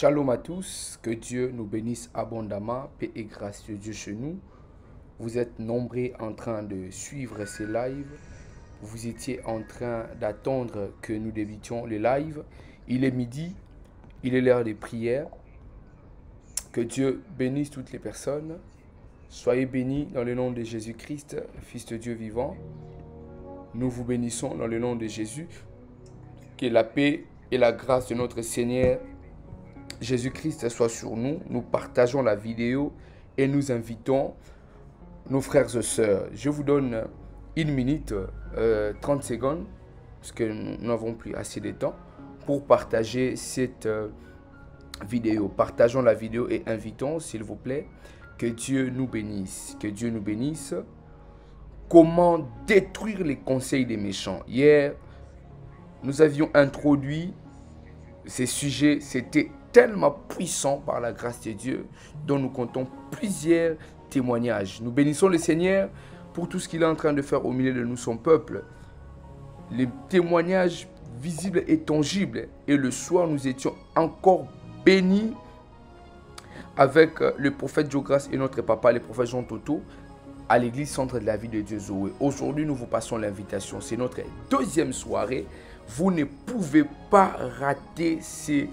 Shalom à tous, que Dieu nous bénisse abondamment, paix et grâce de Dieu chez nous. Vous êtes nombreux en train de suivre ces lives. Vous étiez en train d'attendre que nous débutions les lives. Il est midi, il est l'heure des prières. Que Dieu bénisse toutes les personnes. Soyez bénis dans le nom de Jésus-Christ, Fils de Dieu vivant. Nous vous bénissons dans le nom de Jésus. Que la paix et la grâce de notre Seigneur Jésus-Christ soit sur nous. Nous partageons la vidéo et nous invitons nos frères et sœurs. Je vous donne une minute, 30 euh, secondes, parce que nous n'avons plus assez de temps, pour partager cette euh, vidéo. Partageons la vidéo et invitons, s'il vous plaît, que Dieu nous bénisse. Que Dieu nous bénisse. Comment détruire les conseils des méchants? Hier, nous avions introduit ces sujets, c'était tellement puissant par la grâce de Dieu, dont nous comptons plusieurs témoignages. Nous bénissons le Seigneur pour tout ce qu'il est en train de faire au milieu de nous, son peuple. Les témoignages visibles et tangibles. Et le soir, nous étions encore bénis avec le prophète Jogras et notre papa, le prophète Jean Toto, à l'église centre de la vie de Dieu Zoé. Aujourd'hui, nous vous passons l'invitation. C'est notre deuxième soirée vous ne pouvez pas rater ces,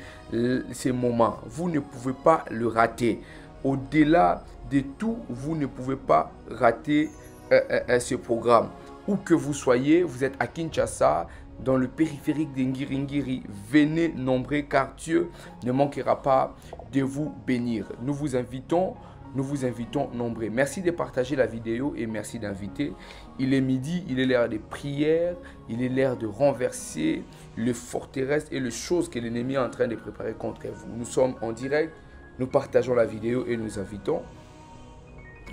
ces moments. Vous ne pouvez pas le rater. Au-delà de tout, vous ne pouvez pas rater euh, euh, euh, ce programme. Où que vous soyez, vous êtes à Kinshasa, dans le périphérique d'Ingiringiri, venez nombreux car Dieu ne manquera pas de vous bénir. Nous vous invitons nous vous invitons nombreux. Merci de partager la vidéo et merci d'inviter. Il est midi, il est l'heure des prières, il est l'heure de renverser le forteresse et les choses que l'ennemi est en train de préparer contre vous. Nous sommes en direct, nous partageons la vidéo et nous invitons.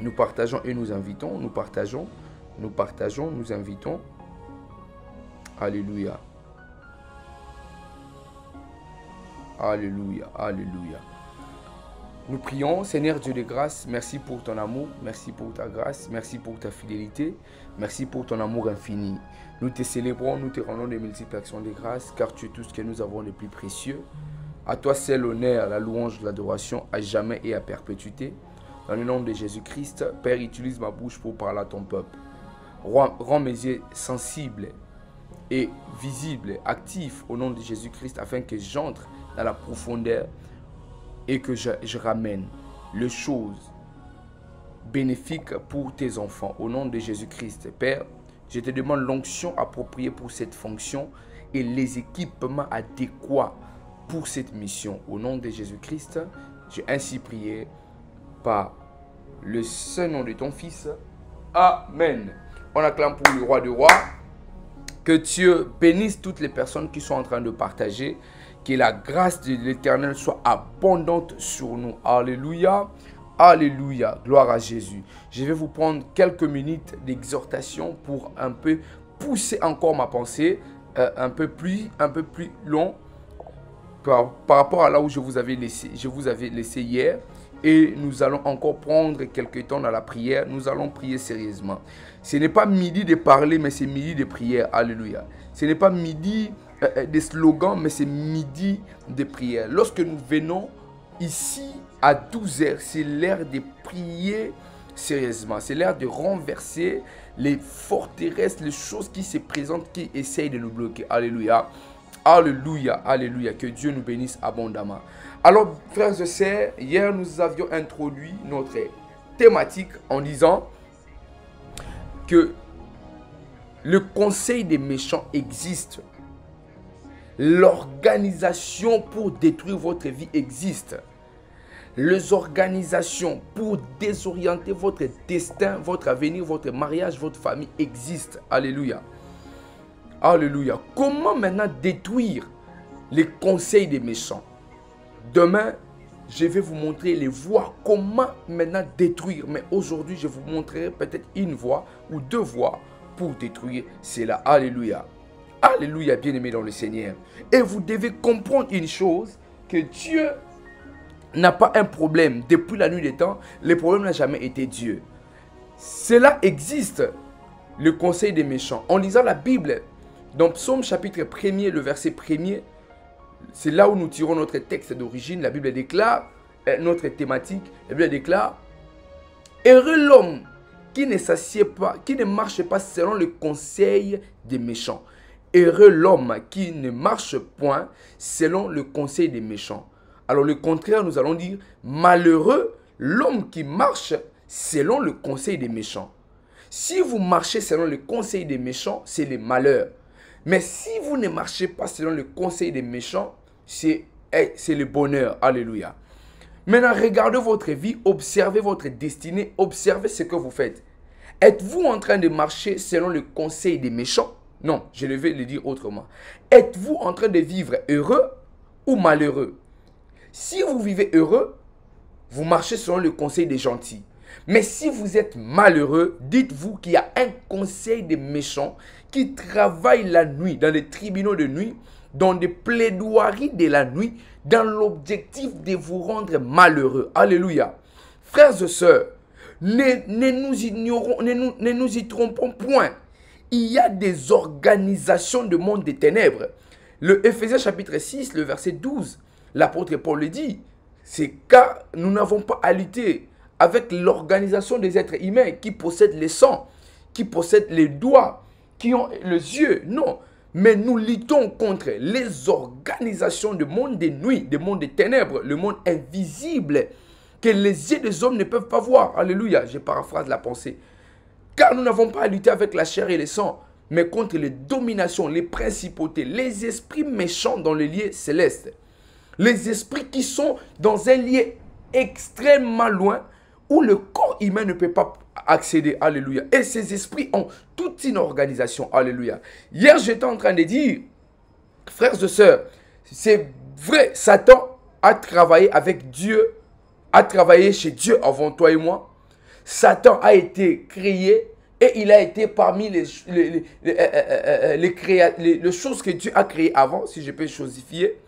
Nous partageons et nous invitons, nous partageons, nous partageons, nous invitons. Alléluia. Alléluia, alléluia. Nous prions, Seigneur Dieu de grâce, merci pour ton amour, merci pour ta grâce, merci pour ta fidélité, merci pour ton amour infini. Nous te célébrons, nous te rendons des multiples actions de grâce, car tu es tout ce que nous avons de plus précieux. À toi c'est l'honneur, la louange, l'adoration, à jamais et à perpétuité. Dans le nom de Jésus-Christ, Père, utilise ma bouche pour parler à ton peuple. Rends mes yeux sensibles et visibles, actifs au nom de Jésus-Christ, afin que j'entre dans la profondeur et que je, ramène les choses bénéfiques pour tes enfants. Au nom de Jésus-Christ, Père, je te demande l'onction appropriée pour cette fonction et les équipements adéquats pour cette mission. Au nom de Jésus-Christ, j'ai ainsi prié par le seul nom de ton Fils. Amen. On acclame pour le roi de rois. Que Dieu bénisse toutes les personnes qui sont en train de partager que la grâce de l'Éternel soit abondante sur nous. Alléluia. Alléluia. Gloire à Jésus. Je vais vous prendre quelques minutes d'exhortation pour un peu pousser encore ma pensée euh, un peu plus un peu plus long par, par, rapport à là où je vous avais laissé je vous avais laissé hier et nous allons encore prendre quelques temps dans la prière nous allons prier sérieusement ce n'est pas midi de parler mais c'est midi de prière alléluia ce n'est pas midi euh, euh, des slogans, mais c'est midi de prière. Lorsque nous venons ici à 12h, c'est l'heure de prier sérieusement. C'est l'heure de renverser les forteresses, les choses qui se présentent, qui essayent de nous bloquer. Alléluia. Alléluia, alléluia. Que Dieu nous bénisse abondamment. Alors, frères et sœurs, hier nous avions introduit notre thématique en disant que le conseil des méchants existe L'organisation pour détruire votre vie existe. Les organisations pour désorienter votre destin, votre avenir, votre mariage, votre famille existent. Alléluia. Alléluia. Comment maintenant détruire les conseils des méchants? Demain, je vais vous montrer les voies. Comment maintenant détruire. Mais aujourd'hui, je vous montrerai peut-être une voie ou deux voies pour détruire cela. Alléluia. Alléluia, bien-aimé dans le Seigneur. Et vous devez comprendre une chose, que Dieu n'a pas un problème. Depuis la nuit des temps, le problème n'a jamais été Dieu. Cela existe, le conseil des méchants. En lisant la Bible, dans Psaume chapitre 1er, le verset 1er, c'est là où nous tirons notre texte d'origine. La Bible déclare, euh, notre thématique, la Bible déclare, Heureux l'homme qui ne s'assied pas, qui ne marche pas selon le conseil des méchants. Heureux l'homme qui ne marche point selon le conseil des méchants. Alors le contraire, nous allons dire, malheureux l'homme qui marche selon le conseil des méchants. Si vous marchez selon le conseil des méchants, c'est le malheur. Mais si vous ne marchez pas selon le conseil des méchants, c'est eh, le bonheur. Alléluia. Maintenant, regardez votre vie, observez votre destinée, observez ce que vous faites. Êtes-vous en train de marcher selon le conseil des méchants? Non, je vais le dire autrement. Êtes-vous en train de vivre heureux ou malheureux? Si vous vivez heureux, vous marchez selon le conseil des gentils. Mais si vous êtes malheureux, dites-vous qu'il y a un conseil des méchants qui travaille la nuit, dans les tribunaux de nuit, dans des plaidoiries de la nuit, dans l'objectif de vous rendre malheureux. Alléluia. Frères et sœurs, ne, nous ignorons, ne, nous, y trompons point. Il y a des organisations de monde des ténèbres. Le Ephésiens chapitre 6, le verset 12, l'apôtre Paul le dit, c'est car nous n'avons pas à lutter avec l'organisation des êtres humains qui possèdent les sangs, qui possèdent les doigts, qui ont les yeux. Non, mais nous luttons contre les organisations du monde des nuits, du monde des ténèbres, le monde invisible que les yeux des hommes ne peuvent pas voir. Alléluia, je paraphrase la pensée. Car nous n'avons pas à lutter avec la chair et le sang, mais contre les dominations, les principautés, les esprits méchants dans les lieux célestes. Les esprits qui sont dans un lieu extrêmement loin le corps humain ne peut pas accéder. Alléluia. Et ces esprits ont toute une organisation. Alléluia. Hier, j'étais en train de dire, frères et sœurs, c'est vrai, Satan a travaillé avec Dieu, a travaillé chez Dieu avant toi et moi. Satan a été créé et il a été parmi les, les, les, euh, euh, euh, choses que Dieu a créées avant, si je peux chosifier.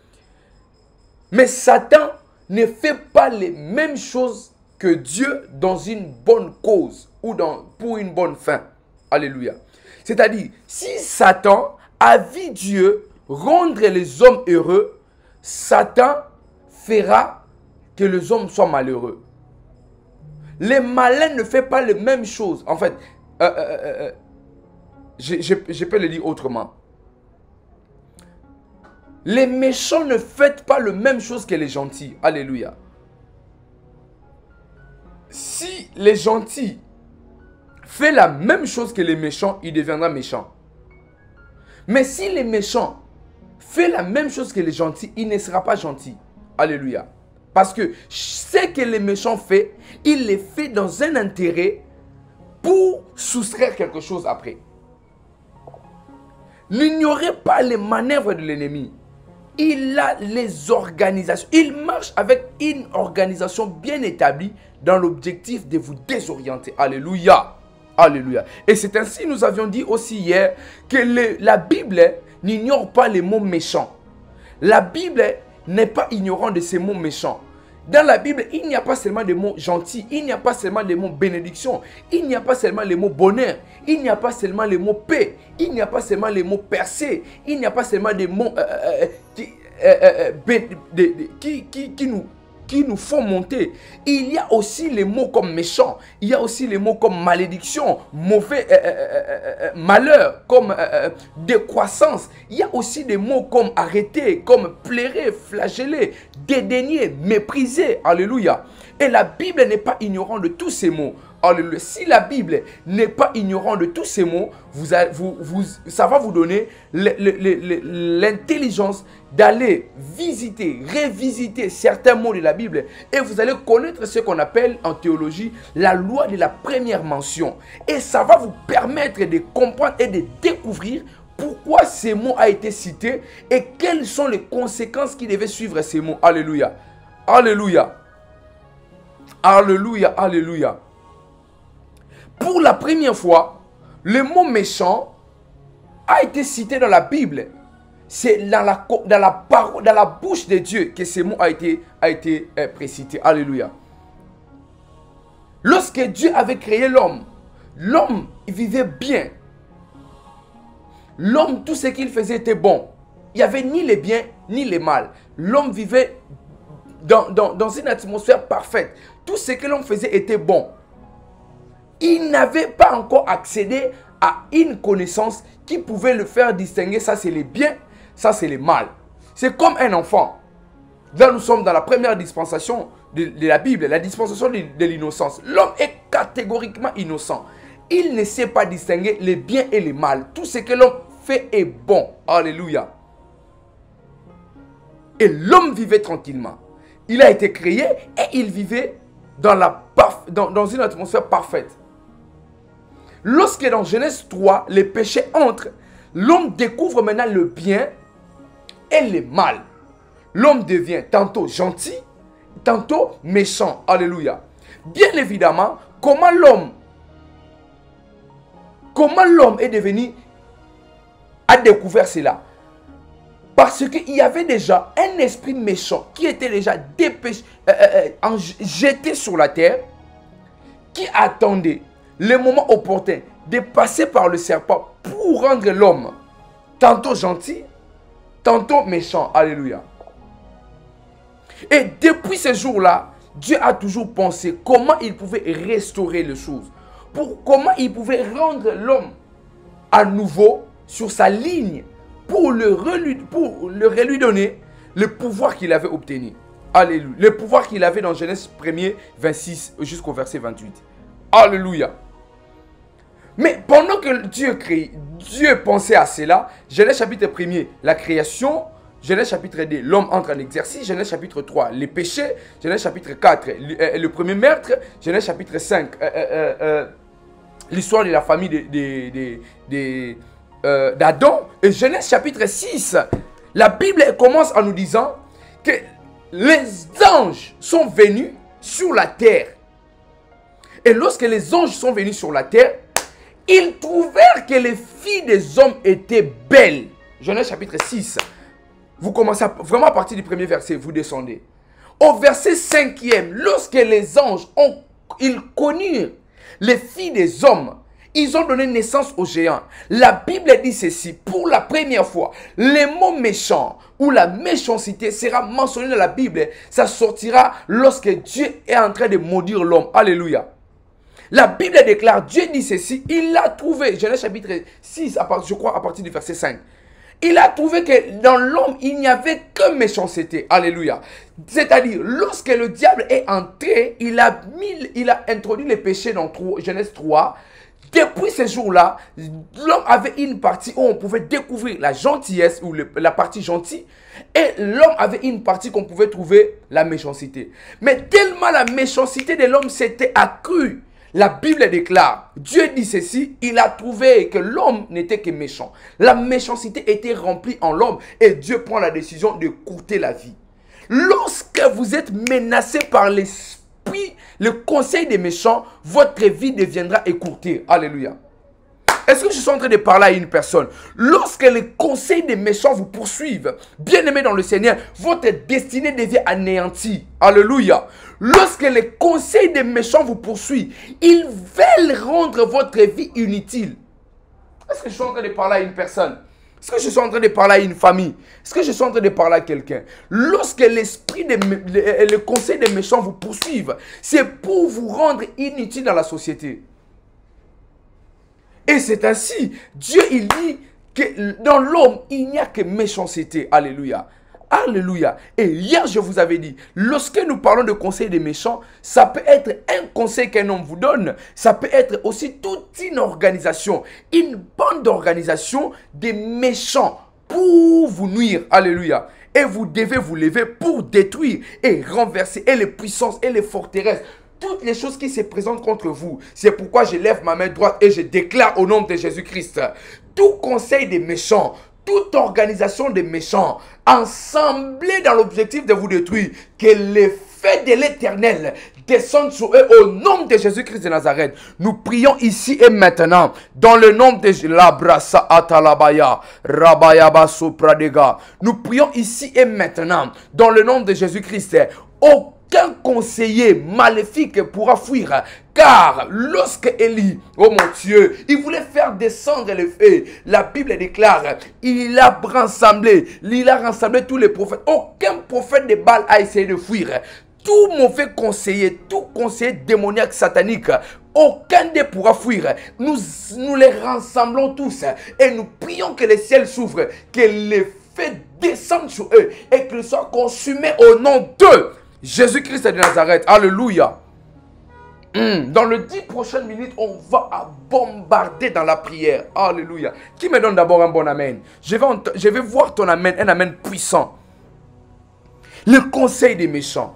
Mais Satan ne fait pas les mêmes choses que Dieu dans une bonne cause ou pour une bonne fin. Alléluia. C'est-à-dire, si Satan a vu Dieu rendre les hommes heureux, Satan fera que les hommes soient malheureux. Les malins ne font pas les mêmes choses. En fait, euh, euh, euh, je, je peux le dire autrement. Les méchants ne font pas la même chose que les gentils. Alléluia si les gentils font la même chose que les méchants, il deviendra méchant. Mais si les méchants font la même chose que les gentils, il ne sera pas gentil. Alléluia. Parce que ce que les méchants font, il les fait dans un intérêt pour soustraire quelque chose après. N'ignorez pas les manœuvres de l'ennemi il a les organisations. Il marche avec une organisation bien établie dans l'objectif de vous désorienter. Alléluia. Alléluia. Et c'est ainsi, nous avions dit aussi hier, que la Bible n'ignore pas les mots méchants. La Bible n'est pas ignorant de ces mots méchants. Dans la Bible, il n'y a pas seulement des mots gentils, il n'y a pas seulement des mots bénédiction, il n'y a pas seulement les mots bonheur, il n'y a pas seulement les mots paix, il n'y a pas seulement les mots percés, il n'y a pas seulement des mots qui, qui, qui, nous, qui nous font monter. Il y a aussi les mots comme méchant, il y a aussi les mots comme malédiction, mauvais malheur, comme décroissance. Il y a aussi des mots comme arrêter, comme plairer, flageller, dédaigner, mépriser. Alléluia. Et la Bible n'est pas ignorante de tous ces mots. Si la Bible n'est pas ignorante de tous ces mots, ça va vous donner l'intelligence d'aller visiter, révisiter certains mots de la Bible et vous allez connaître ce qu'on appelle en théologie la loi de la première mention. Et ça va vous permettre de comprendre et de découvrir pourquoi ces mots ont été cités et quelles sont les conséquences qui devaient suivre ces mots. Alléluia. Alléluia. Alléluia. Alléluia. Pour la première fois, le mot méchant a été cité dans la Bible c'est dans la, bouche de Dieu que ce mot a été, a euh, précité. Alléluia. Lorsque Dieu avait créé l'homme, l'homme vivait bien. L'homme, tout ce qu'il faisait était bon. il n'y avait ni les biens ni les mal. L'homme vivait dans, dans, une atmosphère parfaite. Tout ce que l'homme faisait était bon. Il n'avait pas encore accédé à une connaissance qui pouvait le faire distinguer. Ça, c'est les biens, ça, c'est les mal. C'est comme un enfant. Là, nous sommes dans la première dispensation de, la Bible, la dispensation de, l'innocence. L'homme est catégoriquement innocent. Il ne sait pas distinguer les biens et les mal. Tout ce que l'homme fait est bon. Alléluia. Et l'homme vivait tranquillement. Il a été créé et il vivait dans une atmosphère parfaite. Lorsque dans Genèse 3, les péchés entrent, l'homme découvre maintenant le bien et le mal. L'homme devient tantôt gentil, tantôt méchant. Alléluia. Bien évidemment, comment l'homme comment l'homme est devenu a découvert cela? Parce qu'il y avait déjà un esprit méchant qui était déjà dépêché, euh, euh, euh, jeté sur la terre, qui attendait le moment opportun de passer par le serpent pour rendre l'homme tantôt gentil, tantôt méchant. Alléluia. Et depuis ce jour-là, Dieu a toujours pensé comment il pouvait restaurer les choses. Pour comment il pouvait rendre l'homme à nouveau sur sa ligne pour le, le lui donner le pouvoir qu'il avait obtenu. Alléluia. Le pouvoir qu'il avait dans Genèse 1er, 26 jusqu'au verset 28. Alléluia. Mais pendant que Dieu crée, Dieu pensait à cela, Genèse chapitre 1er, la création, Genèse chapitre 2, l'homme entre en exercice, Genèse chapitre 3, les péchés, Genèse chapitre 4, euh, le, premier meurtre, Genèse chapitre 5, euh, euh, l'histoire de la famille de, de d'Adam et Genèse chapitre 6, la Bible commence en nous disant que les anges sont venus sur la terre. Et lorsque les anges sont venus sur la terre, ils trouvèrent que les filles des hommes étaient belles. Genèse chapitre 6. Vous commencez vraiment à partir du premier verset, vous descendez. Au verset 5e, lorsque les anges ont ils connurent les filles des hommes, ils ont donné naissance aux géants. La Bible dit ceci, pour la première fois, les mots méchants ou la méchanceté sera mentionné dans la Bible. Ça sortira lorsque Dieu est en train de maudire l'homme. Alléluia. La Bible déclare, Dieu dit ceci, il a trouvé, Genèse chapitre 6, je crois à partir du verset 5. Il a trouvé que dans l'homme, il n'y avait que méchanceté. Alléluia. C'est-à-dire, lorsque le diable est entré, il a, introduit les péchés dans Genèse 3. Depuis ce jour-là, l'homme avait une partie où on pouvait découvrir la gentillesse ou la partie gentille. Et l'homme avait une partie qu'on pouvait trouver la méchanceté. Mais tellement la méchanceté de l'homme s'était accrue. La Bible déclare, Dieu dit ceci, il a trouvé que l'homme n'était que méchant. La méchanceté était remplie en l'homme et Dieu prend la décision de coûter la vie. Lorsque vous êtes menacé par l'esprit, le conseil des méchants, votre vie deviendra écourtée. Alléluia. Est-ce que je suis en train de parler à une personne? Lorsque les conseils des méchants vous poursuivent, bien aimé dans le Seigneur, votre destinée devient anéantie. Alléluia. Lorsque les conseils des méchants vous poursuivent, ils veulent rendre votre vie inutile. Est-ce que je suis en train de parler à une personne? Est-ce que je suis en train de parler à une famille? Est-ce que je suis en train de parler à quelqu'un? Lorsque l'esprit, le, le des méchants vous poursuivent, c'est pour vous rendre inutile dans la société. Et c'est ainsi, Dieu il dit que dans l'homme, il n'y a que méchanceté. Alléluia. Alléluia. Et hier, je vous avais dit, lorsque nous parlons de conseil des méchants, ça peut être un conseil qu'un homme vous donne. Ça peut être aussi toute une organisation, une bande d'organisation des méchants pour vous nuire. Alléluia. Et vous devez vous lever pour détruire et renverser et les puissances et les forteresses toutes les choses qui se présentent contre vous. C'est pourquoi je lève ma main droite et je déclare au nom de Jésus-Christ, tout conseil des méchants, toute organisation de méchants assemblés dans l'objectif de vous détruire, que l'effet de l'éternel descende sur eux au nom de Jésus-Christ de Nazareth. Nous prions ici et maintenant dans le nom de l'Abrasa Atalabaya, Rabayaba Sopradega. Nous prions ici et maintenant dans le nom de Jésus-Christ. Au conseiller maléfique pourra fuir. Car lorsque Élie, oh mon Dieu, il voulait faire descendre le feu, la Bible déclare, il a rassemblé, il a rassemblé tous les prophètes. Aucun prophète de Baal a essayé de fuir. Tout mauvais conseiller, tout conseiller démoniaque satanique, aucun ne pourra fuir. Nous, nous les rassemblons tous et nous prions que le ciel s'ouvre, que les feux descendent sur eux et qu'ils soient consumés au nom de Jésus-Christ de Nazareth. Alléluia. Hmm. Dans les dix prochaines minutes, on va bombarder dans la prière. Alléluia. Qui me donne d'abord un bon amen? Je vais, je vais voir ton amen, un amen puissant. Le conseil des méchants.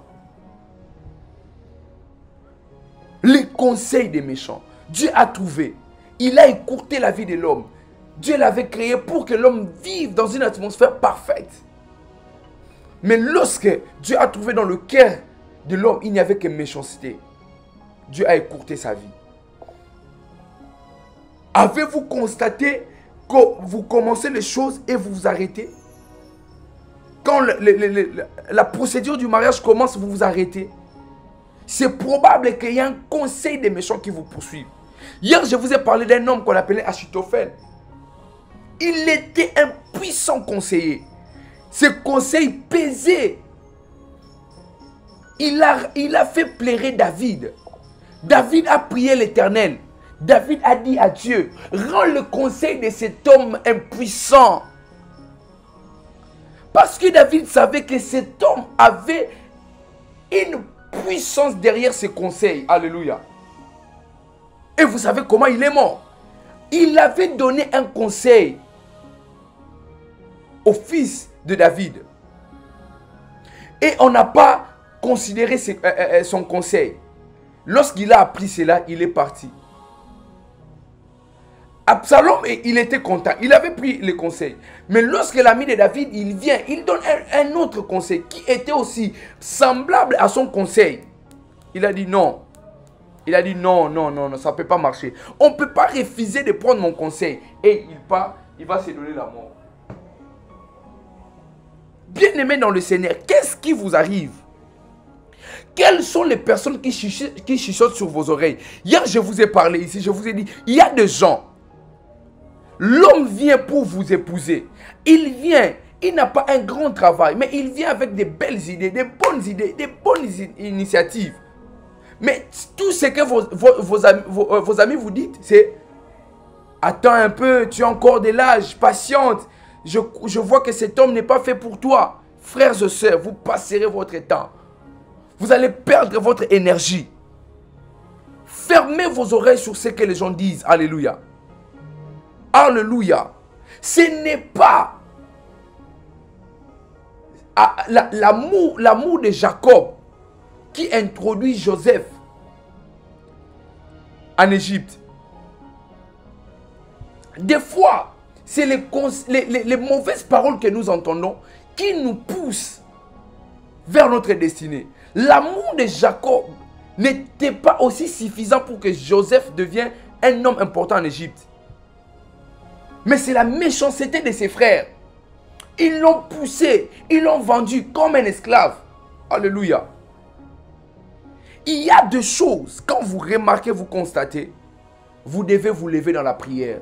les conseils des méchants. Dieu a trouvé. Il a écourté la vie de l'homme. Dieu l'avait créé pour que l'homme vive dans une atmosphère parfaite. Mais lorsque Dieu a trouvé dans le cœur de l'homme, il n'y avait que méchanceté. Dieu a écourté sa vie. Avez-vous constaté que vous commencez les choses et vous vous arrêtez? Quand la procédure du mariage commence, vous vous arrêtez c'est probable qu'il y ait un conseil des méchants qui vous poursuivent. Hier, je vous ai parlé d'un homme qu'on appelait Achitophel. Il était un puissant conseiller. Ses conseils pesaient. Il a, fait plairer David. David a prié l'Éternel. David a dit à Dieu, rends le conseil de cet homme impuissant. Parce que David savait que cet homme avait une puissance derrière ses conseils. Alléluia. Et vous savez comment il est mort Il avait donné un conseil au fils David. Et on n'a pas considéré euh, euh, euh, son conseil. Lorsqu'il a appris cela, il est parti. Absalom, il était content. Il avait pris le conseil. Mais lorsque l'ami de David, il vient, il donne un, autre conseil qui était aussi semblable à son conseil. Il a dit non. Il a dit non, non, non, non ça ne peut pas marcher. On ne peut pas refuser de prendre mon conseil. Et il part, il va se donner la mort. Bien-aimé dans le Seigneur, qu'est-ce qui vous arrive? Quelles sont les personnes qui chuchotent sur vos oreilles? Hier, je vous ai parlé ici, je vous ai dit, il y a des gens, L'homme vient pour vous épouser. Il vient, il n'a pas un grand travail, mais il vient avec des belles idées, des bonnes idées, des bonnes initiatives. Mais tout ce que vos, euh, amis, vous dites, c'est Attends un peu, tu as encore de l'âge, patiente. Je, vois que cet homme n'est pas fait pour toi. Frères et sœurs, vous passerez votre temps. Vous allez perdre votre énergie. Fermez vos oreilles sur ce que les gens disent. Alléluia. Alléluia. Ce n'est pas ah, l'amour de Jacob qui introduit Joseph en Égypte. Des fois, c'est les, mauvaises paroles que nous entendons qui nous poussent vers notre destinée. L'amour de Jacob n'était pas aussi suffisant pour que Joseph devienne un homme important en Égypte. Mais c'est la méchanceté de ses frères. Ils l'ont poussé, ils l'ont vendu comme un esclave. Alléluia. Il y a deux choses, quand vous remarquez, vous constatez, vous devez vous lever dans la prière.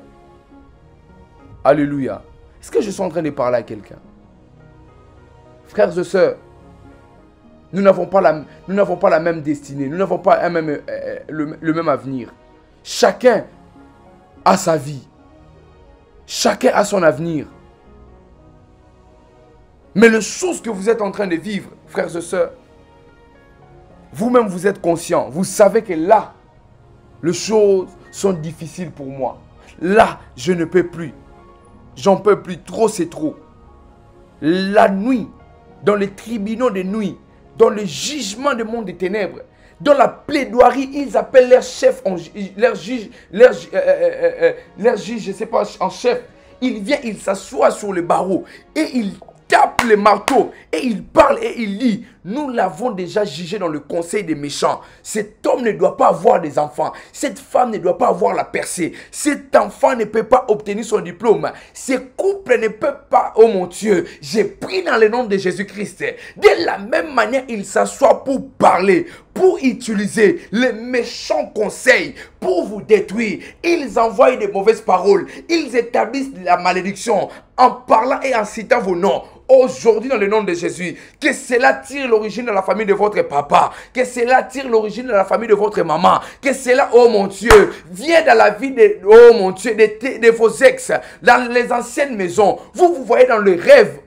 Alléluia. Est-ce que je suis en train de parler à quelqu'un? Frères et sœurs, nous n'avons pas, la, même destinée, nous n'avons pas euh, euh, le même avenir. Chacun a sa vie. Chacun a son avenir. Mais les choses que vous êtes en train de vivre, frères et sœurs, vous-même vous êtes conscient. Vous savez que là, les choses sont difficiles pour moi. Là, je ne peux plus. J'en peux plus. Trop, c'est trop. La nuit, dans les tribunaux de nuit, dans le jugement du monde des ténèbres, dans la plaidoirie, ils appellent leur chef, leur juge, leur, euh, euh, euh, juge, je sais pas, en chef. Il vient, il s'assoit sur le barreau et il tape le marteau et il parle et il dit, nous l'avons déjà jugé dans le conseil des méchants. Cet homme ne doit pas avoir des enfants. Cette femme ne doit pas avoir la percée. Cet enfant ne peut pas obtenir son diplôme. Ce couple ne peut pas, oh mon Dieu, j'ai pris dans le nom de Jésus-Christ. De la même manière, il s'assoit pour parler, pour utiliser les méchants conseils pour vous détruire. Ils envoient des mauvaises paroles. Ils établissent la malédiction en parlant et en citant vos noms aujourd'hui dans le nom de Jésus. Que cela tire l'origine de la famille de votre papa. Que cela tire l'origine de la famille de votre maman. Que cela, oh mon Dieu, vient dans la vie de, oh mon Dieu, de, de vos ex, dans les anciennes maisons. Vous, vous voyez dans le rêve,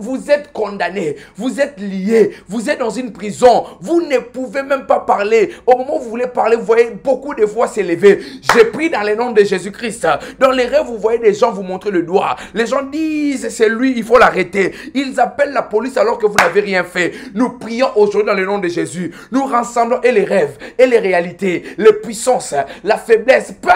vous êtes condamné, vous êtes lié, vous êtes dans une prison. Vous ne pouvez même pas parler. Au moment où vous voulez parler, vous voyez beaucoup de voix s'élever. J'ai pris dans le nom de Jésus-Christ. Dans les rêves, vous voyez des gens vous montrer le doigt. Les gens disent, c'est lui, il faut l'arrêter. Ils appellent la police alors que vous n'avez rien fait. Nous prions aujourd'hui dans le nom de Jésus. Nous rassemblons et les rêves, et les réalités, les puissances, la faiblesse, peu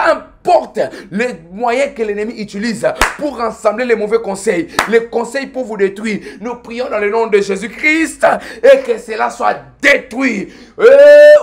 les moyens que l'ennemi utilise pour rassembler les mauvais conseils, les conseils pour vous détruire. Nous prions dans le nom de Jésus-Christ et que cela soit détruit.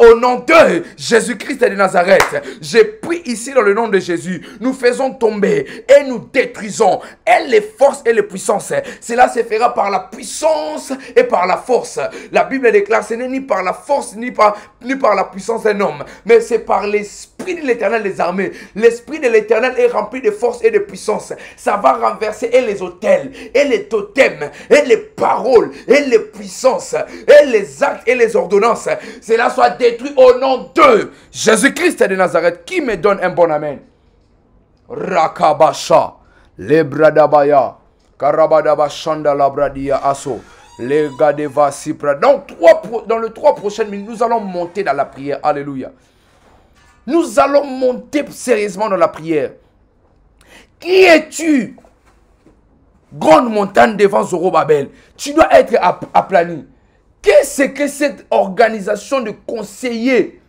Au nom de Jésus-Christ de Nazareth, j'ai pris ici dans le nom de Jésus. Nous faisons tomber et nous détruisons et les forces et les puissances. Cela se fera par la puissance et par la force. La Bible déclare ce n'est ni par la force ni par, ni par la puissance d'un homme, mais c'est par l'esprit de l'éternel des armées. L'esprit de l'éternel est rempli de force et de puissance. Ça va renverser et les hôtels, et les totems, et les paroles, et les puissances, et les actes et les ordonnances. Cela soit détruit au nom de Jésus-Christ de Nazareth. Qui me donne un bon amen? Rakabasha, Lebradabaya, Karabadabashanda Labradia Aso. Les. Dans, trois, dans les trois prochaines minutes, nous allons monter dans la prière. Alléluia. Nous allons monter sérieusement dans la prière. Qui es-tu? Grande montagne devant Zorobabel. Tu dois être aplani. Qu'est-ce que cette organisation de conseillers?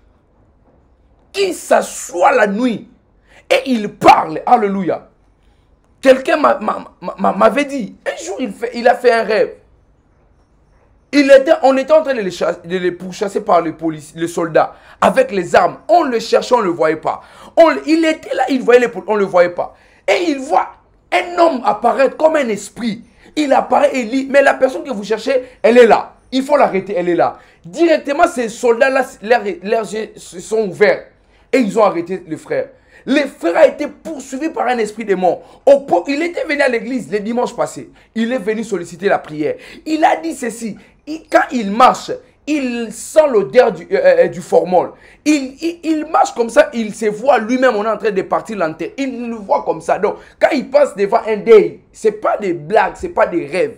Qui s'assoit la nuit et il parle? Alléluia. Quelqu'un m'avait dit, un jour il, a fait un rêve. Il était, on était en train de les, pourchasser par les, police, les soldats avec les armes. On le cherchait, on ne le voyait pas. On, il était là, il voyait les on ne le voyait pas. Et il voit un homme apparaître comme un esprit. Il apparaît et lit, mais la personne que vous cherchez, elle est là. Il faut l'arrêter, elle est là. Directement, ces soldats-là, leurs, yeux se sont ouverts. Et ils ont arrêté le frère. Le frère a été poursuivi par un esprit démon. Il était venu à l'église le dimanche passé. Il est venu solliciter la prière. Il a dit ceci. Quand il marche, il sent l'odeur du, euh, euh, du formol. Il, il, marche comme ça, il se voit lui-même, on est en train de partir l'enterre. Il le voit comme ça. Donc, quand il passe devant un deuil, ce n'est pas des blagues, ce n'est pas des rêves.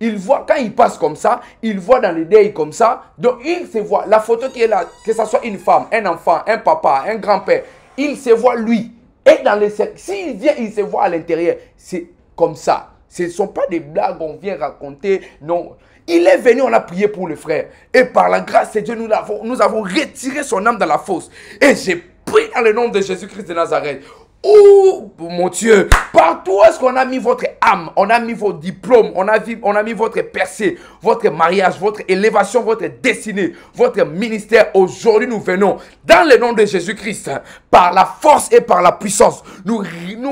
Il voit, quand il passe comme ça, il voit dans les deuils comme ça. Donc, il se voit. La photo qui est là, que ce soit une femme, un enfant, un papa, un grand-père, il se voit lui. Et dans les s'il vient, il se voit à l'intérieur. C'est comme ça. Ce ne sont pas des blagues qu'on vient raconter. Non. Il est venu, on a prié pour le frère. Et par la grâce de Dieu, nous avons, retiré son âme dans la fosse. Et j'ai pris dans le nom de Jésus-Christ de Nazareth. Oh mon Dieu, partout est-ce qu'on a mis votre âme, on a mis vos diplômes, on a, mis votre percée, votre mariage, votre élévation, votre destinée, votre ministère. Aujourd'hui, nous venons dans le nom de Jésus-Christ, par la force et par la puissance. Nous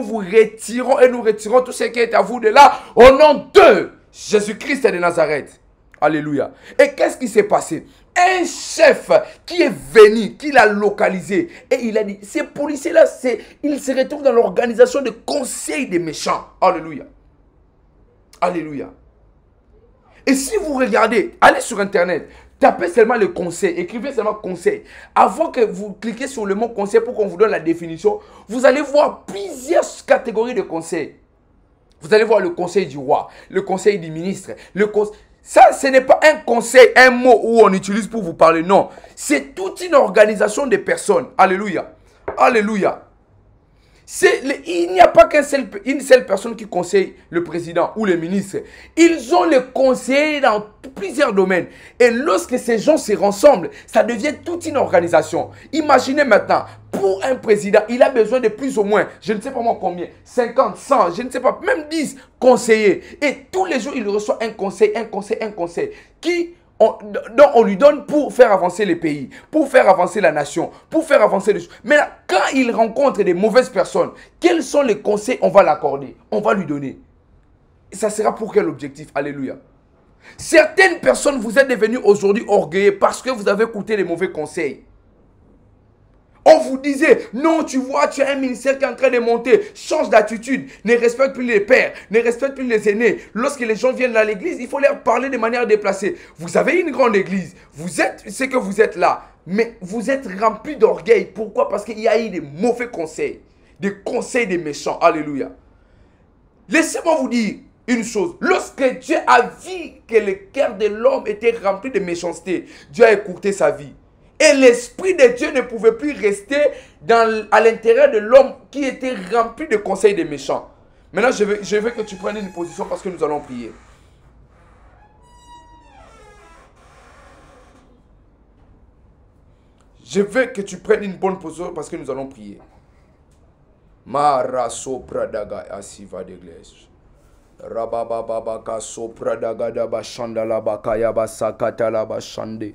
vous retirons et nous retirons tout ce qui est à vous de là, au nom de Jésus-Christ de Nazareth. Alléluia. Et qu'est-ce qui s'est passé? Un chef qui est venu, qui l'a localisé. Et il a dit, ces policiers-là, ils se retrouvent dans l'organisation de conseil des méchants. Alléluia. Alléluia. Et si vous regardez, allez sur Internet, tapez seulement le conseil, écrivez seulement conseil. Avant que vous cliquez sur le mot conseil pour qu'on vous donne la définition, vous allez voir plusieurs catégories de conseils. Vous allez voir le conseil du roi, le conseil du ministre, le conseil... Ça, ce n'est pas un conseil, un mot où on utilise pour vous parler. Non. C'est toute une organisation de personnes. Alléluia. Alléluia. Il n'y a pas qu'une seule, seule personne qui conseille le président ou le ministre. Ils ont les conseillers dans plusieurs domaines. Et lorsque ces gens se rassemblent, ça devient toute une organisation. Imaginez maintenant, pour un président, il a besoin de plus ou moins, je ne sais pas moi combien, 50, 100, je ne sais pas, même 10 conseillers. Et tous les jours, il reçoit un conseil, un conseil, un conseil, qui on, dont on lui donne pour faire avancer les pays, pour faire avancer la nation, pour faire avancer les choses. Mais quand il rencontre des mauvaises personnes, quels sont les conseils on va l'accorder On va lui donner? Et ça sera pour quel objectif? Alléluia. Certaines personnes, vous êtes devenus aujourd'hui orgueilleux parce que vous avez écouté les mauvais conseils. On vous disait, non, tu vois, tu as un ministère qui est en train de monter. Change d'attitude. Ne respecte plus les pères. Ne respecte plus les aînés. Lorsque les gens viennent à l'église, il faut leur parler de manière déplacée. Vous avez une grande église. Vous êtes ce que vous êtes là. Mais vous êtes rempli d'orgueil. Pourquoi? Parce qu'il y a eu des mauvais conseils. Des conseils des méchants. Alléluia. Laissez-moi vous dire une chose. Lorsque Dieu a vu que le cœur de l'homme était rempli de méchanceté, Dieu a écouté sa vie. Et l'Esprit de Dieu ne pouvait plus rester dans, à l'intérieur de l'homme qui était rempli de conseils des méchants. Maintenant, je veux, je veux que tu prennes une position parce que nous allons prier. Je veux que tu prennes une bonne position parce que nous allons prier. Mara daga asiva de Rabababaka sopradaga daba shandala bakaya basakata la bashande.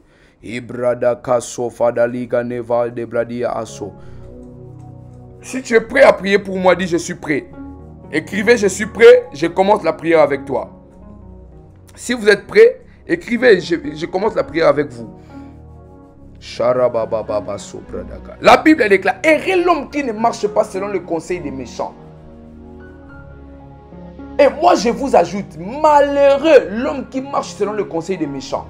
Si tu es prêt à prier pour moi, dis je suis prêt. Écrivez je suis prêt, je commence la prière avec toi. Si vous êtes prêt, écrivez, je, je commence la prière avec vous. La Bible déclare, errez l'homme qui ne marche pas selon le conseil des méchants. Et moi je vous ajoute, malheureux l'homme qui marche selon le conseil des méchants.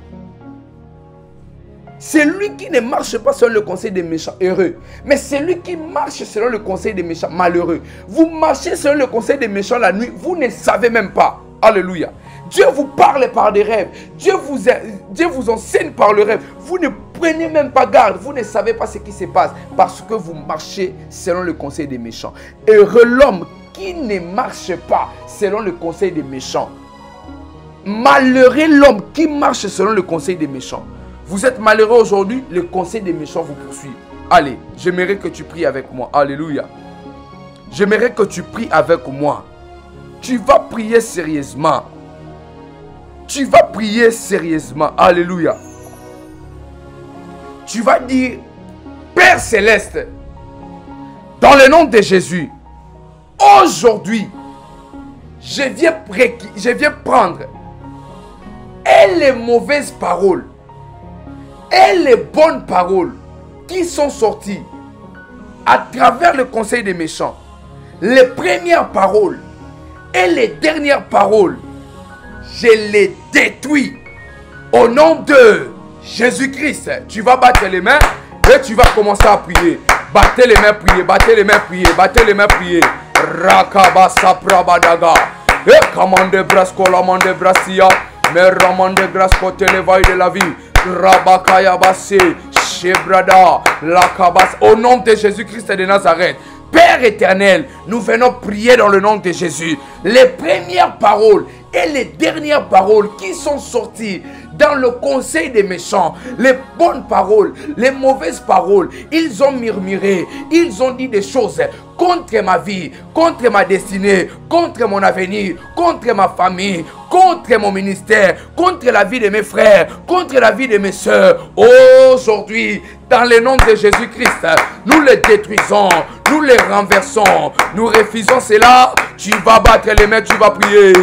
C'est lui qui ne marche pas selon le conseil des méchants, heureux. Mais c'est lui qui marche selon le conseil des méchants, malheureux. Vous marchez selon le conseil des méchants la nuit, vous ne savez même pas. Alléluia. Dieu vous parle par des rêves. Dieu vous enseigne par le rêve. Vous ne prenez même pas garde. Vous ne savez pas ce qui se passe parce que vous marchez selon le conseil des méchants. Heureux l'homme qui ne marche pas selon le conseil des méchants. Malheureux l'homme qui marche selon le conseil des méchants. Vous êtes malheureux aujourd'hui, le conseil des méchants vous poursuit. Allez, j'aimerais que tu pries avec moi. Alléluia. J'aimerais que tu pries avec moi. Tu vas prier sérieusement. Tu vas prier sérieusement. Alléluia. Tu vas dire, Père céleste, dans le nom de Jésus, aujourd'hui, je viens, je viens prendre et les mauvaises paroles et les bonnes paroles qui sont sorties à travers le conseil des méchants, les premières paroles et les dernières paroles, je les détruis au nom de Jésus-Christ. Tu vas battre les mains et tu vas commencer à prier. Battez les mains, priez, battez les mains, priez, battez les mains, priez. Rakabasa prabadaga. Et commande brasco, la brasia. Mais ramande grasco, télévaille de la vie. Shebrada, Lakabas, au nom de Jésus-Christ de Nazareth. Père éternel, nous venons prier dans le nom de Jésus. Les premières paroles et les dernières paroles qui sont sorties dans le conseil des méchants, les bonnes paroles, les mauvaises paroles, ils ont murmuré, ils ont dit des choses contre ma vie, contre ma destinée, contre mon avenir, contre ma famille, contre mon ministère, contre la vie de mes frères, contre la vie de mes soeurs. Aujourd'hui, dans le nom de Jésus-Christ, nous les détruisons, nous les renversons, nous refusons cela. Tu vas battre les mains, tu vas prier.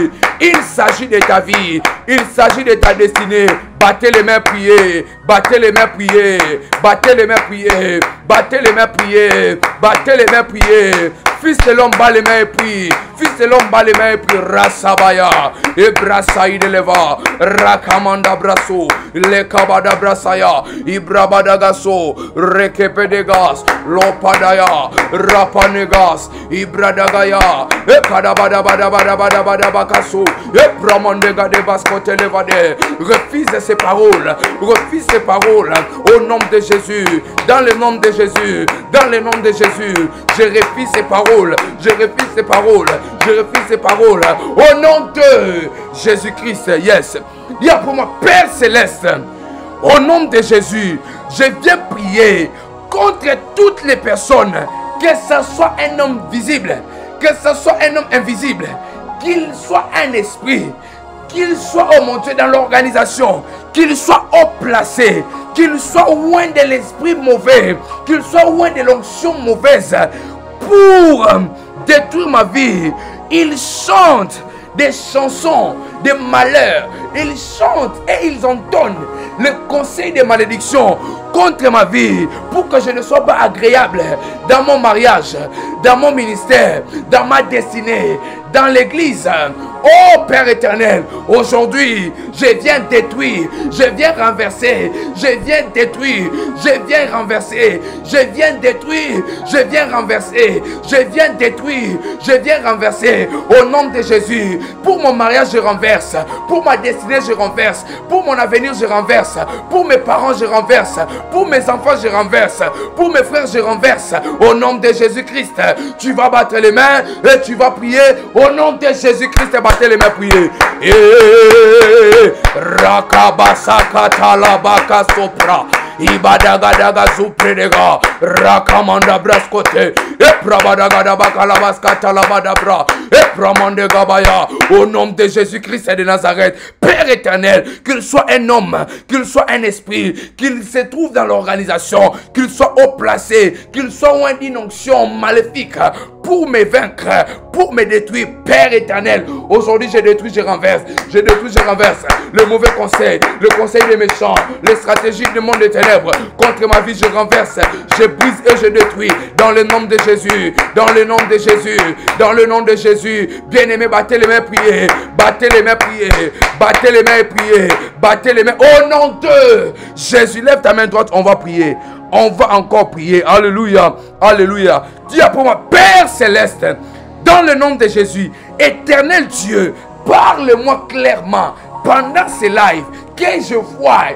Il s'agit de ta vie, il s'agit de ta destinée. Battez les mains, priez. Battez les mains, priez. Battez les mains, priez. Battez les mains, priez. Battez les mains, priez. Fils de l'homme, bat les mains et prie. Fils de l'homme, bat les mains et prie. Rasabaya. Et brasaï de leva. Rakamanda brasso. Le kabada brasaya. Ibrabadagaso. Rekepedegas. Lopadaya. Rapanegas. Ibradagaya. Et kadabadabadabadabadabadabakaso. Et pramandega de baskote levade. Refuse ces paroles. Refuse ces paroles. Au nom de Jésus. Dans le nom de Jésus. Dans le nom de Jésus. Je refuse ces paroles je refuse ces paroles. Je refuse ces paroles. Au nom de Jésus-Christ. Yes. Il y a pour moi, Père céleste. Au nom de Jésus, je viens prier contre toutes les personnes, que ce soit un homme visible, que ce soit un homme invisible, qu'il soit un esprit, qu'il soit, oh mon dans l'organisation, qu'il soit haut placé, qu'il soit loin de l'esprit mauvais, qu'il soit loin de l'onction mauvaise pour détruire ma vie. Il chante des chansons de malheur. Ils chantent et ils entonnent le conseil de malédiction contre ma vie pour que je ne sois pas agréable dans mon mariage, dans mon ministère, dans ma destinée, dans l'église. Oh Père éternel, aujourd'hui, je viens détruire, je viens renverser, je viens détruire, je viens renverser, je viens détruire, je viens renverser, je viens détruire, je viens renverser au nom de Jésus. Pour mon mariage, je renverse, pour ma destinée, je renverse, pour mon avenir, je renverse, pour mes parents, je renverse, pour mes enfants, je renverse, pour mes frères, je renverse au nom de Jésus-Christ. Tu vas battre les mains et tu vas prier au nom de Jésus-Christ battez les mains, priez. Eh, Rakabasaka talabaka sopra. Ibadagadaga supredega. Rakamanda braskote. Eprabadagadabaka labaskata labadabra. Epramandegabaya. Au nom de Jésus-Christ et de Nazareth. Père éternel, qu'il soit un homme, qu'il soit un esprit, qu'il se trouve dans l'organisation, qu'il soit haut placé, qu'il soit loin d'une onction maléfique pour me vaincre, pour me détruire. Père éternel, aujourd'hui je détruis, je renverse. Je détruis, je renverse. Le mauvais conseil, le conseil des méchants, les stratégies du monde des ténèbres. Contre ma vie, je renverse. Je brise et je détruis. Dans le nom de Jésus. Dans le nom de Jésus. Dans le nom de Jésus. Bien-aimé, battez les mains, priez. Battez les mains, priez. Battez les mains priez. Battez les mains. Au nom de Jésus, lève ta main droite, on va prier. On va encore prier. Alléluia. Alléluia. Dis après moi, Père céleste, dans le nom de Jésus, éternel Dieu, parle-moi clairement pendant ces lives, que je vois,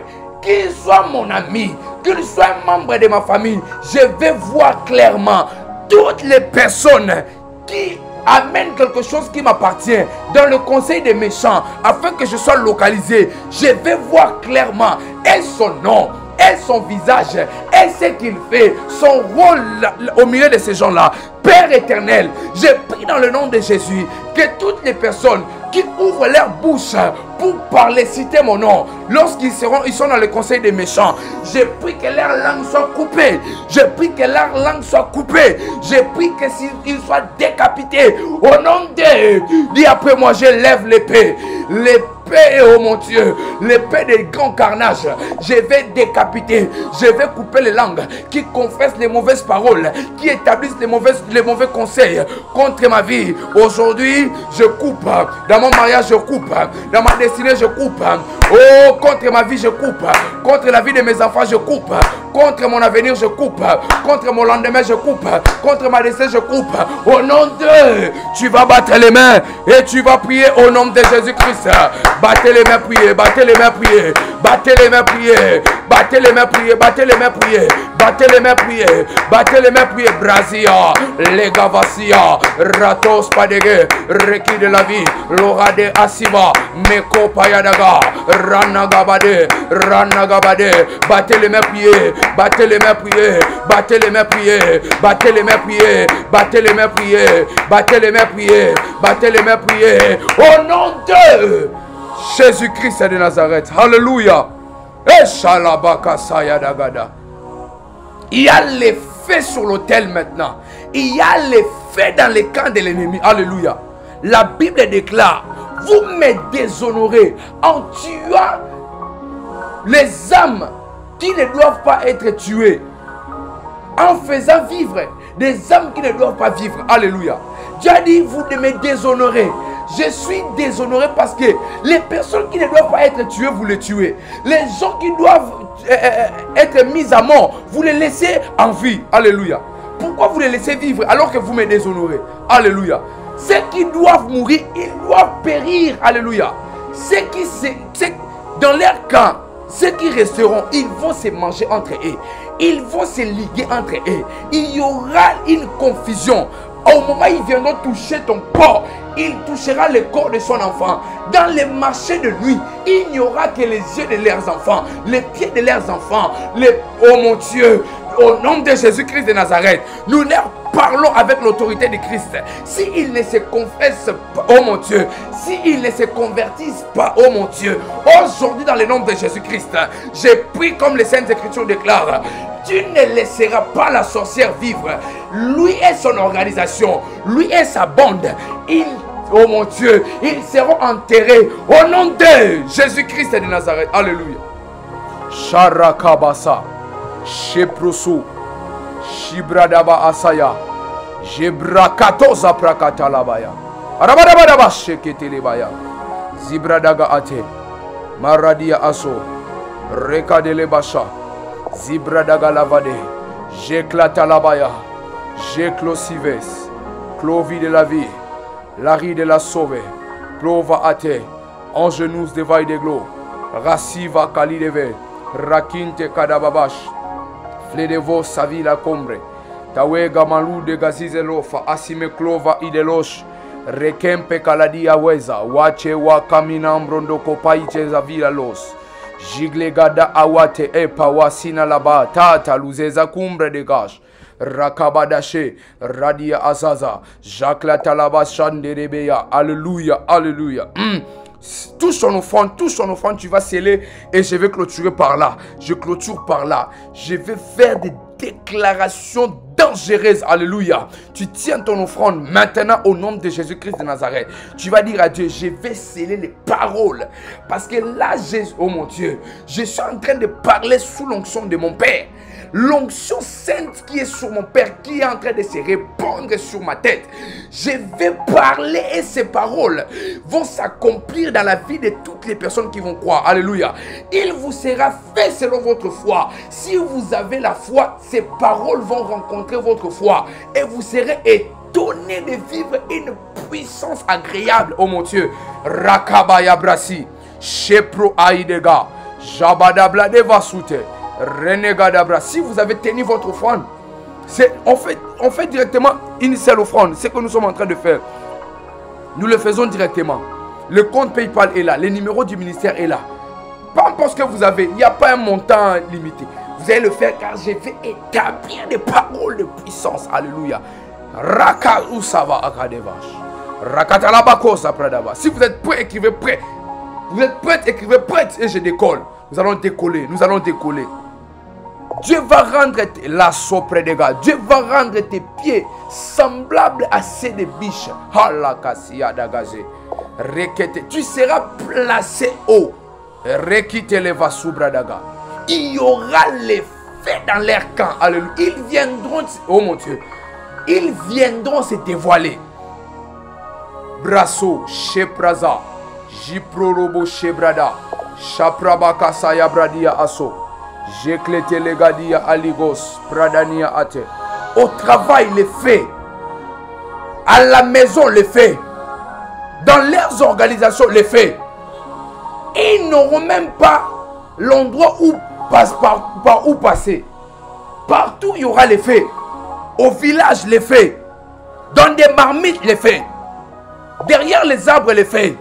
qu'il soit mon ami, qu'il soit membre de ma famille, je vais voir clairement toutes les personnes qui amènent quelque chose qui m'appartient dans le conseil des méchants afin que je sois localisé. Je vais voir clairement et son nom, et son visage, et ce qu'il fait, son rôle au milieu de ces gens-là. Père éternel, je prie dans le nom de Jésus que toutes les personnes qui ouvrent leur bouche pour parler, citer mon nom, lorsqu'ils seront, ils sont dans le conseil des méchants, je prie que leur langue soit coupée. Je prie que leur langue soit coupée. Je prie que s'ils soient décapités. Au nom de, dis après moi, je lève. L'épée oh mon Dieu, l'épée des grands carnages, je vais décapiter, je vais couper les langues qui confessent les mauvaises paroles, qui établissent les, les mauvais conseils contre ma vie. Aujourd'hui, je coupe. Dans mon mariage, je coupe. Dans ma destinée, je coupe. Oh, contre ma vie, je coupe. Contre la vie de mes enfants, je coupe. Contre mon avenir, je coupe. Contre mon lendemain, je coupe. Contre ma destinée, je coupe. Au nom de, tu vas battre les mains et tu vas prier au nom de Jésus-Christ. Battez les mains, priez. Battez les mains, priez. Battez les mains, priez. Battez les mains, priez. Battez les mains, priez. Battez les mains, priez. Battez les mains, priez. Brazia, Legavasia, Ratos Padege, Reki de la vie, Lora de Asiva, Meko Payadaga, Ranagabade, Ranagabade. Battez les mains, priez. Battez les mains, priez. Battez les mains, priez. Battez les mains, priez. Battez les mains, priez. Battez les mains, priez. Battez les mains, priez. Au nom de Jésus-Christ de Nazareth. Alléluia. Il y a les faits sur l'autel maintenant. Il y a les faits dans les camps de l'ennemi. Alléluia. La Bible déclare, vous me déshonorez en tuant les âmes qui ne doivent pas être tuées. En faisant vivre des âmes qui ne doivent pas vivre. Alléluia. Dieu a dit, vous me déshonorez. Je suis déshonoré parce que les personnes qui ne doivent pas être tuées, vous les tuez. Les gens qui doivent euh, euh, être mis à mort, vous les laissez en vie. Alléluia. Pourquoi vous les laissez vivre alors que vous me déshonorez? Alléluia. Ceux qui doivent mourir, ils doivent périr. Alléluia. Ceux qui, dans leur camp, ceux qui resteront, ils vont se manger entre eux. Ils vont se liguer entre eux. Il y aura une confusion. Au moment où ils viendront toucher ton corps, il touchera le corps de son enfant. Dans les marchés de nuit, il n'y aura que les yeux de leurs enfants, les pieds de leurs enfants. Les... Oh mon Dieu, Au nom de Jésus-Christ de Nazareth, nous leur parlons avec l'autorité de Christ. S'ils ne se confessent pas, oh mon Dieu, s'ils ne se convertissent pas, oh mon Dieu, aujourd'hui dans le nom de Jésus-Christ, j'ai pris comme les Saintes Écritures déclarent, tu ne laisseras pas la sorcière vivre. Lui et son organisation, lui et sa bande, ils oh mon Dieu, ils seront enterrés au nom de Jésus-Christ de Nazareth. Alléluia. Sharakabasa, Sheprosu, Shibradaba Asaya, Jebrakatoza Prakatalabaya, Arabadabadaba Sheketelebaya, Zibradaga Ate, Maradia Aso, Rekadelebasha, Zibradaga Lavade, Jeklatalabaya, Jeclosives, Clovis de la vie, Larry de la sauve, Clova Ate, Angenous de Vaille de Glo, Rassiva Kalideve, Rakinte Kadababash, Fledevo Savila Combre, Tawega Malou de Gazizelofa, Asime Clova Idelosh, Rekempe Kaladia Weza, Wache Wakamina Ambrondo Kopaiche Zavila Los, Jiglegada Awate Epa Wasina Laba, Tata Luzeza Cumbre de Gash, Rakabadashe, Radia Azaza, Jacques Latalaba Shanderebeya, Alléluia, Alléluia. Mm. Touche ton offrande, touche ton offrande, tu vas sceller et je vais clôturer par là. Je clôture par là. Je vais faire des déclaration dangereuse. Alléluia. Tu tiens ton offrande maintenant au nom de Jésus-Christ de Nazareth. Tu vas dire à Dieu, je vais sceller les paroles. Parce que là, oh mon Dieu, je suis en train de parler sous l'onction de mon Père. L'onction sainte qui est sur mon Père, qui est en train de se répandre sur ma tête. Je vais parler et ces paroles vont s'accomplir dans la vie de toutes les personnes qui vont croire. Alléluia. Il vous sera fait selon votre foi. Si vous avez la foi, ces paroles vont rencontrer votre foi et vous serez étonné de vivre une puissance agréable. Oh mon Dieu. Rakabaya Brasi. Shepro Aidega. Jabadabla Devasute. Renegadabra. Si vous avez tenu votre offrande, on, fait, directement une seule offrande. C'est ce que nous sommes en train de faire. Nous le faisons directement. Le compte PayPal est là. Le numéro du ministère est là. Pas parce que vous avez. Il n'y a pas un montant limité. Vous allez le faire car je vais établir des paroles de puissance. Alléluia. Raka Usava Akadevash. Rakatalabakosa Pradava. Si vous êtes prêt, écrivez prêt. Vous êtes prêt, écrivez prêt et je décolle. Nous allons décoller. Nous allons décoller. Dieu va rendre l'assaut près des gars. Dieu va rendre tes pieds semblables à ceux des biches. Tu seras placé haut. Il y aura les faits dans leur camp. Alléluia. Ils viendront, oh mon Dieu, ils viendront se dévoiler. Brasso, Shepraza, Jiprorobo Shebrada, Shaprabaka Sayabradia Asso. Aligos, pradania ate. Au travail, les faits. À la maison, les faits. Dans leurs organisations, les faits. Ils n'auront même pas l'endroit où, par où passer. Partout, il y aura les faits. Au village, les faits. Dans des marmites, les faits. Derrière les arbres, les faits.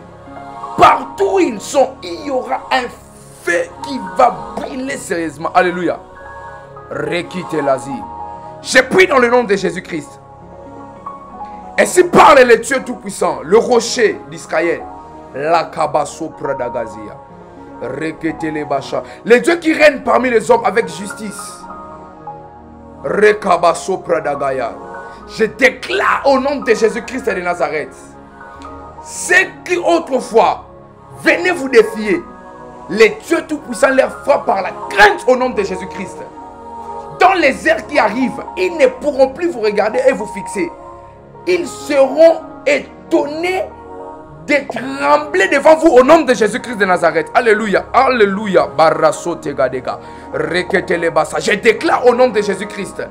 Partout où ils sont, il y aura un qui va briller sérieusement. Alléluia. Requitte l'Asie. J'ai pris dans le nom de Jésus-Christ. Et si parle le Dieu Tout-Puissant, le rocher d'Israël, la kabaso pradagazia, rekete les bacha, le Dieu qui règne parmi les hommes avec justice, rekabaso pradagaya. Je déclare au nom de Jésus-Christ de Nazareth, ceux qui autrefois venaient vous défier, les dieux tout-puissants leur frappent par la crainte au nom de Jésus-Christ. Dans les heures qui arrivent, ils ne pourront plus vous regarder et vous fixer. Ils seront étonnés de trembler devant vous au nom de Jésus-Christ de Nazareth. Alléluia, Alléluia. Je déclare au nom de Jésus-Christ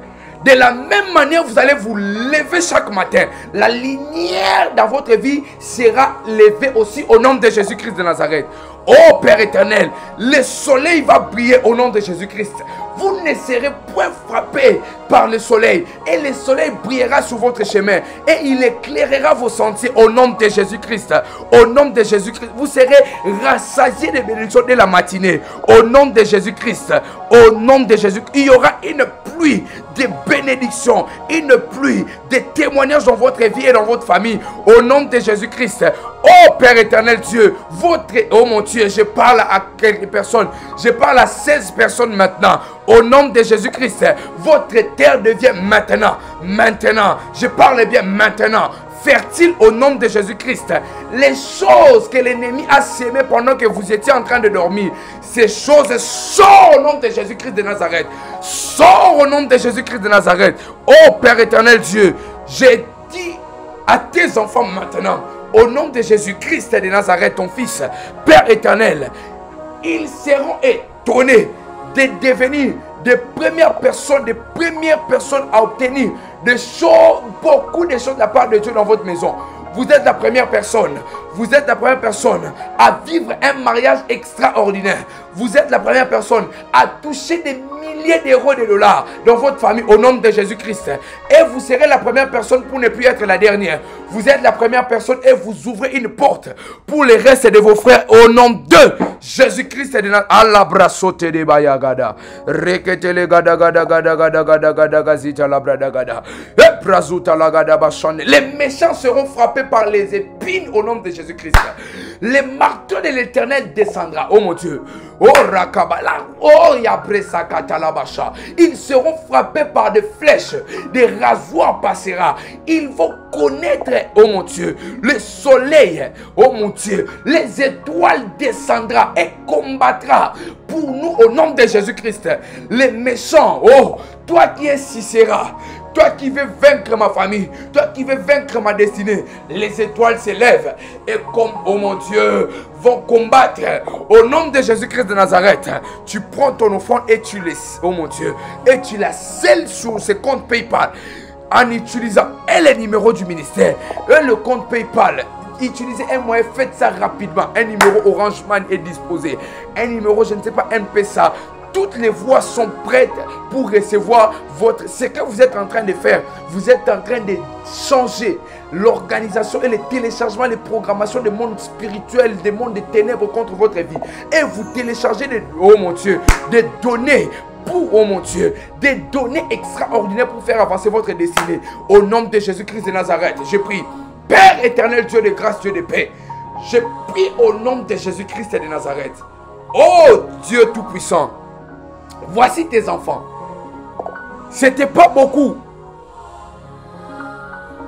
de la même manière, vous allez vous lever chaque matin. La lumière dans votre vie sera levée aussi au nom de Jésus-Christ de Nazareth. Oh Père éternel, le soleil va briller au nom de Jésus-Christ. Vous ne serez point frappé par le soleil. Et le soleil brillera sur votre chemin. Et il éclairera vos sentiers au nom de Jésus-Christ. Au nom de Jésus-Christ. Vous serez rassasiés de bénédictions dès la matinée. Au nom de Jésus-Christ. Au nom de Jésus. Il y aura une pluie de bénédictions. Une pluie de témoignages dans votre vie et dans votre famille. Au nom de Jésus-Christ. Oh Père éternel Dieu, votre, oh mon Dieu, je parle à quelques personnes, je parle à 16 personnes maintenant. Au nom de Jésus-Christ, votre terre devient maintenant, maintenant, je parle bien maintenant, fertile au nom de Jésus-Christ. Les choses que l'ennemi a sémées pendant que vous étiez en train de dormir, ces choses sortent au nom de Jésus-Christ de Nazareth. Sors au nom de Jésus-Christ de Nazareth. Oh Père éternel Dieu, j'ai dit à tes enfants maintenant, au nom de Jésus-Christ de Nazareth, ton Fils, Père éternel, ils seront étonnés de devenir des premières personnes, des premières personnes à obtenir des choses, beaucoup de choses de la part de Dieu dans votre maison. Vous êtes la première personne. Vous êtes la première personne à vivre un mariage extraordinaire. Vous êtes la première personne à toucher des milliers d'euros de dollars dans votre famille au nom de Jésus-Christ. Et vous serez la première personne pour ne plus être la dernière. Vous êtes la première personne et vous ouvrez une porte pour les restes de vos frères au nom de Jésus-Christ gada gada gada gada gada bachane. Les méchants seront frappés par les épines au nom de Jésus-Christ. Les marteaux de l'éternel descendra. Oh mon Dieu. Oh Rakabala. Oh Yabresa Katalabasha. Ils seront frappés par des flèches. Des rasoirs passera. Ils vont connaître, oh mon Dieu, le soleil. Oh mon Dieu. Les étoiles descendra et combattra pour nous au nom de Jésus-Christ. Les méchants. Oh, toi qui es Sisera. Toi qui veux vaincre ma famille, toi qui veux vaincre ma destinée, les étoiles s'élèvent et comme, oh mon Dieu, vont combattre au nom de Jésus-Christ de Nazareth. Tu prends ton enfant et tu laisses, oh mon Dieu, et tu la scelles sur ce compte PayPal en utilisant et les numéros du ministère et le compte PayPal utilisez un moyen, faites ça rapidement. Un numéro Orange Man est disposé. Un numéro, je ne sais pas, MPSA toutes les voies sont prêtes pour recevoir votre... Ce que vous êtes en train de faire, vous êtes en train de changer l'organisation et les téléchargements, les programmations des mondes spirituels, des mondes des ténèbres contre votre vie. Et vous téléchargez des... Oh mon Dieu, des données pour, oh mon Dieu, des données extraordinaires pour faire avancer votre destinée. Au nom de Jésus-Christ de Nazareth, je prie. Père éternel, Dieu de grâce, Dieu de paix, je prie au nom de Jésus-Christ de Nazareth. Oh Dieu Tout-Puissant, voici tes enfants. C'était pas beaucoup.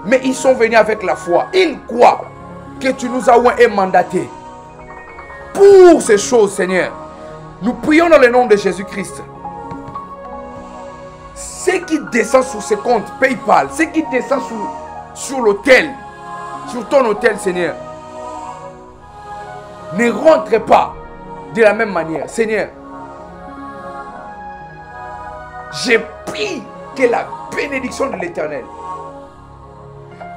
Mais ils sont venus avec la foi. Ils croient que tu nous as mandaté pour ces choses, Seigneur. Nous prions dans le nom de Jésus-Christ. Ce qui descend sur ce compte PayPal, ce qui descend sur, sur l'hôtel, sur ton hôtel, Seigneur, ne rentre pas de la même manière. Seigneur, j'ai pris que la bénédiction de l'éternel,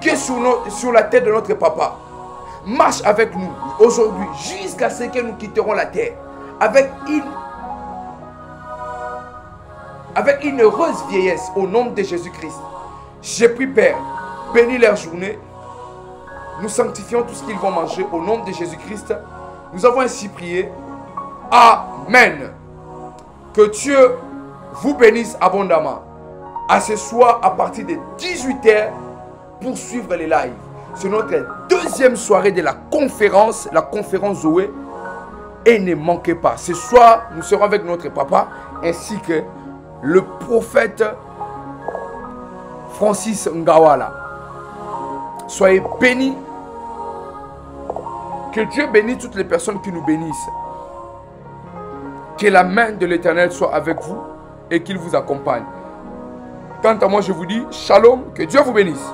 que sur, sur la tête de notre papa, marche avec nous aujourd'hui jusqu'à ce que nous quitterons la terre avec une, avec une heureuse vieillesse au nom de Jésus-Christ. J'ai pris Père, bénis leur journée. Nous sanctifions tout ce qu'ils vont manger au nom de Jésus-Christ. Nous avons ainsi prié. Amen. Que Dieu vous bénisse abondamment. À ce soir, à partir de 18h, pour suivre les lives. C'est notre deuxième soirée de la conférence, la conférence Zoé. Et ne manquez pas, ce soir, nous serons avec notre papa ainsi que le prophète Francis Ngawala. Soyez bénis. Que Dieu bénisse toutes les personnes qui nous bénissent. Que la main de l'Éternel soit avec vous et qu'il vous accompagne. Quant à moi, je vous dis shalom, que Dieu vous bénisse.